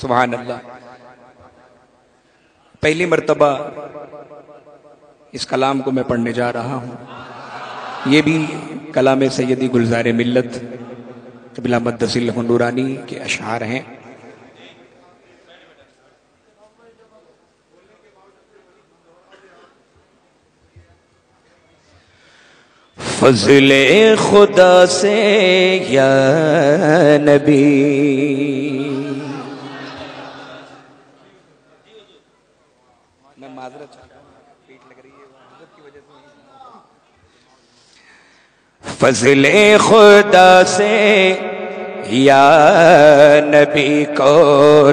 सुबहान अल्लाह पहली मरतबा इस कलाम को मैं पढ़ने जा रहा हूँ। ये भी कलाम सैदी गुलजार मिलत कबिला मदसिल के अशार हैं। फजल खुदा से या नबी मैं माजरत पीठ लग रही है की वजह से फजल खुदा से या नबी को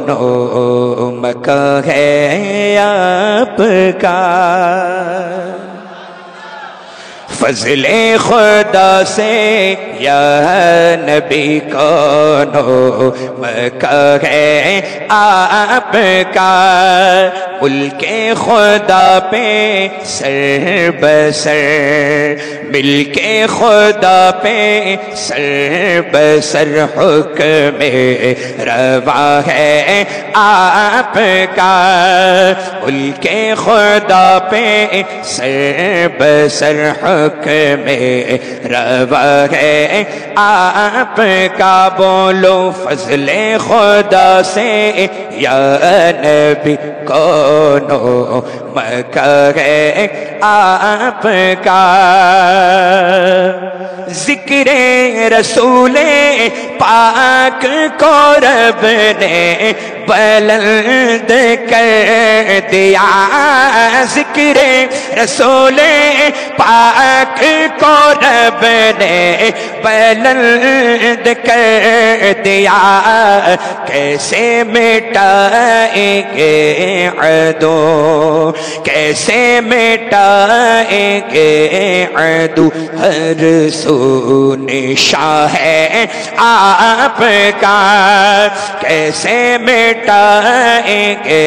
नो मका है आपका? फजल खुदा से या नबी कौनो मका है आपका मुल्के खुदा पे सर बसर मिलके खुदा पे सर बसर हुक्म रवा है आपका मुल्के खुदा पे सर बसर में रवा है। आपका बोलो फजले खुदा से या नबी कौनो है आपका। ज़िक्र रसूले पाक को रब ने बुलंद कर दिया। ज़िक्र रसूले पाक को रब ने बुलंद कर दिया, कैसे मिटाएँगे अदो? कैसे मिटाएँगे अदू? हर सो निशा है आपका। कैसे मिटाएँगे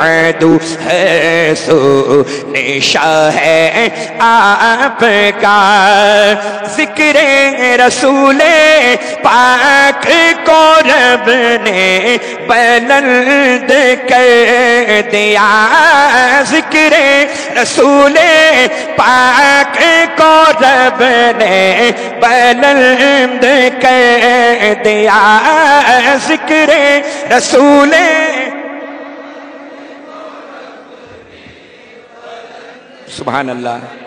अदू? है सो निशा है आपका। ज़िक्र रसूले पाक को रब ने बुलंद कर दिया। ज़िक्र रसूले पाक को रब ने बुलंद कर दिया। ज़िक्र रसूले सुबहान अल्लाह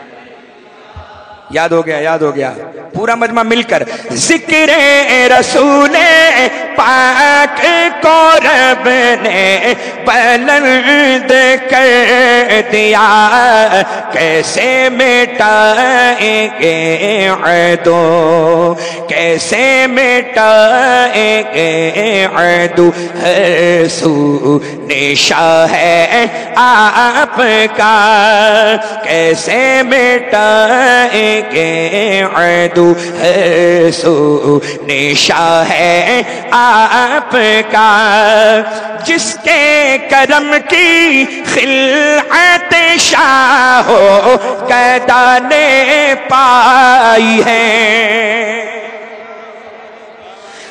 याद हो गया याद हो गया। पूरा मजमा मिलकर ज़िक्र रसूल। पाक को रब ने बुलंद दिया। कैसे मिटाएँगे दो कैसे मिटाएँगे दो हर सू निशा है आपका। कैसे मिटाएँगे अदू है सो निशा है आपका जिसके करम की खिलत शाह कैदा ने पाई है।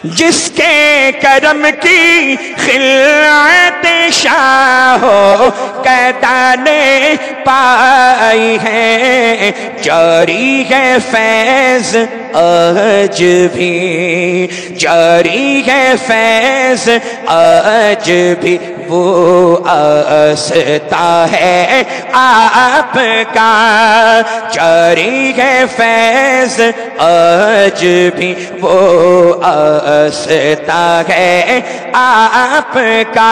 जिसके करम की खिलत शाह कैदा ने पाई है। चोरी है फैज आज भी जारी है फैज आज भी वो आसता है आपका। जारी है फैज आज भी वो आसता है आपका।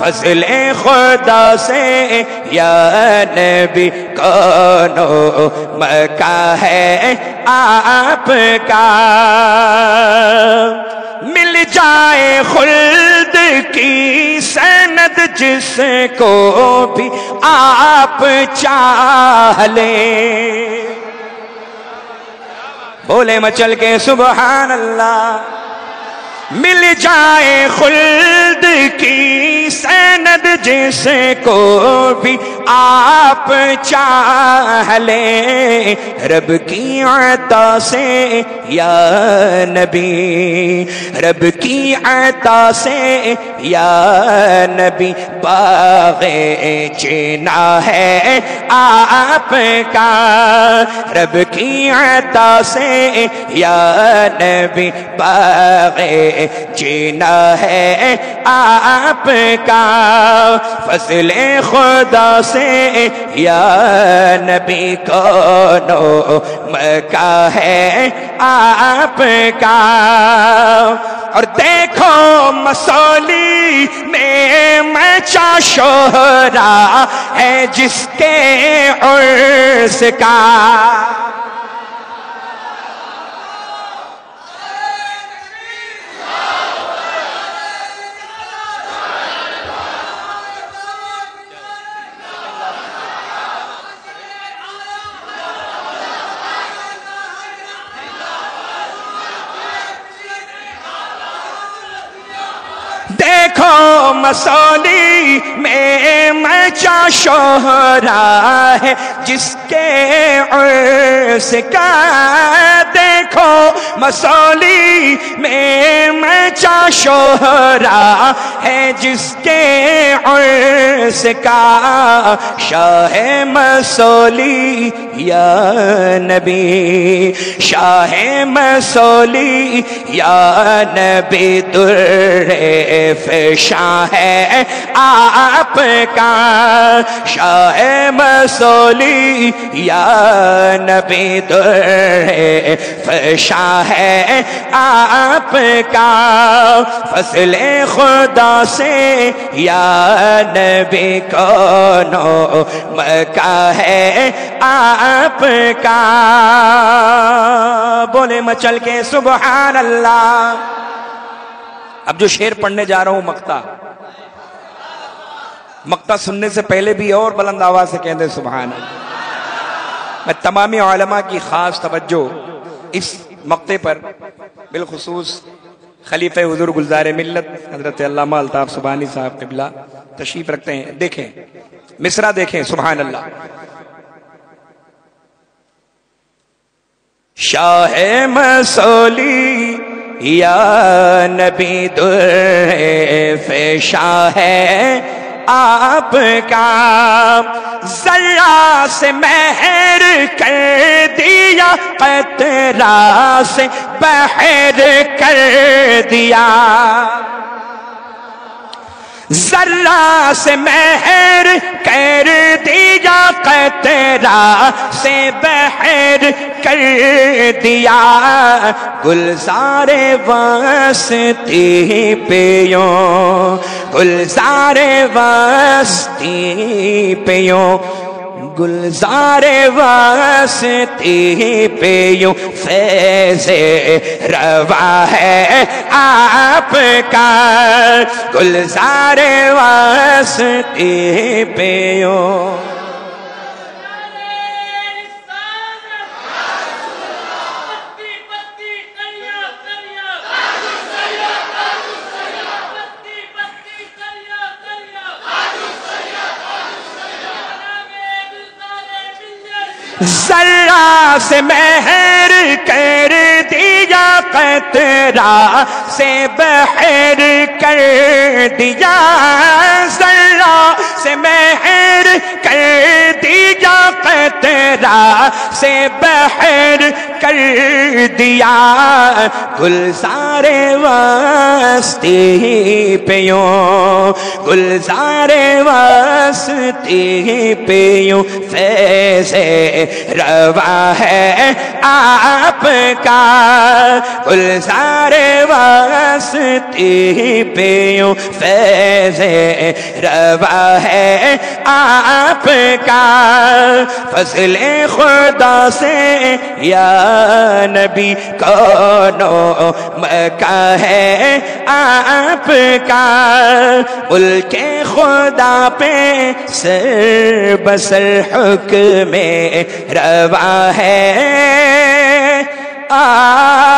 फजल खुदा से या नबी, कौनो मका है आपका मिल जाए खुल्द की सनद जिसको भी आप चाह ले। बोले मचल के सुबहान अल्लाह मिल जाए खुल्द की सनद जिसे को भी आप चाह ले। रब की आता से, या नबी। रब की आता से, या नबी। बागे चीना है आपका। रब की आता से, या नबी। बागे चीना है आपका। फसले खुदा से, या नबी कौनो मका है आपका। और देखो मसौली में मचा शोहरा है जिसके उर्स का। देखो मसौली में मचा शोहरा है जिसके उर्स का देखो मसौली में मचा शोहरा है जिसके का शाह मसौली, या नबी? शाह मसौली, या नबी? दुर्रे फशा है आपका शाह मसोली, या नबी? दुर्रे फशा है आपका। फसले खुदा से या नबी कौनो मका है आपका। बोले मचल के सुबह अल्लाह अब जो शेर पढ़ने जा रहा हूँ, मक्ता। मक्ता सुनने से पहले भी और बुलंद आवाज़ से कहते सुबहान मैं तमामी आलमा की खास तवज्जो इस मक्ते पर बिलखसूस खलीफ हजूर गुलजार मिलत हज़रत अल्लामा अल्ताफ सुबहानी साहब कबिला तशरीफ़ रखते हैं। देखें, मिसरा देखें सुबहान अल्लाह शाह मसोली या नबी दुर्फेशा है आपका। जरा से महर कर दिया कतरा से बहर कर दिया। जरा से महर कर दिया कतरा से बहर कर दिया। गुलजारे वस्ती पे यो गुलजारे वस्ती पे यो गुलजारे वस्ती पे यू फैसे रवा है आपका। गुलजारे वस्ती पे जरा से महर कर दिया कतरा से बहर कर दिया जरा से महर कर दिया कतरा से बहर कर दिया गुलजारे वास्ती पे यो गुलजारे वास्ती पे यो फैसे रवा है आपका, गुलजारे वास्ती पे यो फैसे रवा है आपका फसले खुदा से, या नबी कौनो मका है? आपका मुल्के खुदा पे सर बसर हुक में रवा है। आपका